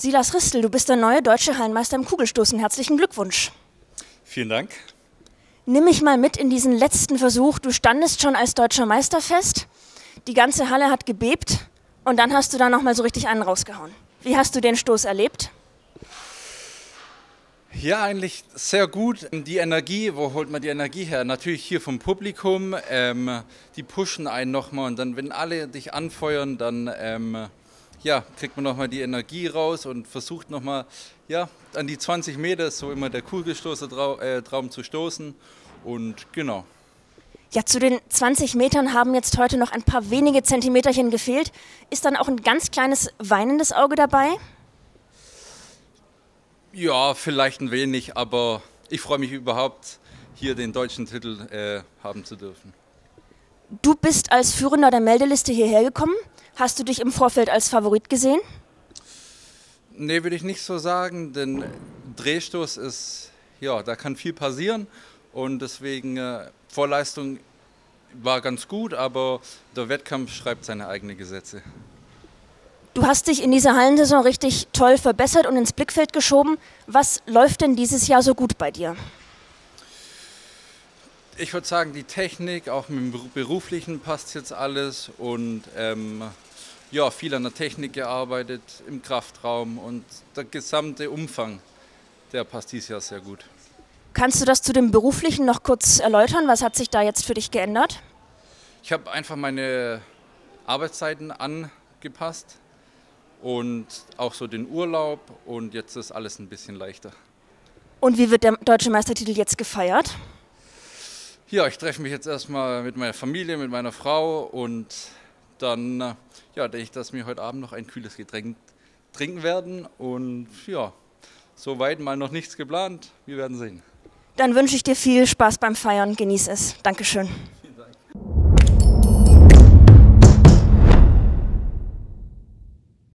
Silas Ristel, du bist der neue deutsche Hallenmeister im Kugelstoßen. Herzlichen Glückwunsch. Vielen Dank. Nimm mich mal mit in diesen letzten Versuch. Du standest schon als deutscher Meister fest. Die ganze Halle hat gebebt und dann hast du da nochmal so richtig einen rausgehauen. Wie hast du den Stoß erlebt? Ja, eigentlich sehr gut. Die Energie, wo holt man die Energie her? Natürlich hier vom Publikum. Ähm, die pushen einen nochmal und dann, wenn alle dich anfeuern, dann ähm, ja, kriegt man nochmal die Energie raus und versucht nochmal ja, an die 20 Meter, so immer der Kugelstoßer äh, Traum zu stoßen. Und genau. Ja, zu den 20 Metern haben jetzt heute noch ein paar wenige Zentimeterchen gefehlt. Ist dann auch ein ganz kleines weinendes Auge dabei? Ja, vielleicht ein wenig, aber ich freue mich überhaupt, hier den deutschen Titel äh, haben zu dürfen. Du bist als Führender der Meldeliste hierher gekommen. Hast du dich im Vorfeld als Favorit gesehen? Nee, würde ich nicht so sagen, denn Drehstoß ist, ja, da kann viel passieren und deswegen äh, Vorleistung war ganz gut, aber der Wettkampf schreibt seine eigenen Gesetze. Du hast dich in dieser Hallensaison richtig toll verbessert und ins Blickfeld geschoben. Was läuft denn dieses Jahr so gut bei dir? Ich würde sagen, die Technik, auch mit dem Beruflichen passt jetzt alles und ähm, ja, viel an der Technik gearbeitet, im Kraftraum und der gesamte Umfang, der passt dieses Jahr sehr gut. Kannst du das zu dem Beruflichen noch kurz erläutern? Was hat sich da jetzt für dich geändert? Ich habe einfach meine Arbeitszeiten angepasst und auch so den Urlaub und jetzt ist alles ein bisschen leichter. Und wie wird der deutsche Meistertitel jetzt gefeiert? Ja, ich treffe mich jetzt erstmal mit meiner Familie, mit meiner Frau und dann ja, denke ich, dass wir heute Abend noch ein kühles Getränk trinken werden und ja, soweit mal noch nichts geplant. Wir werden sehen. Dann wünsche ich dir viel Spaß beim Feiern. Genieß es. Dankeschön.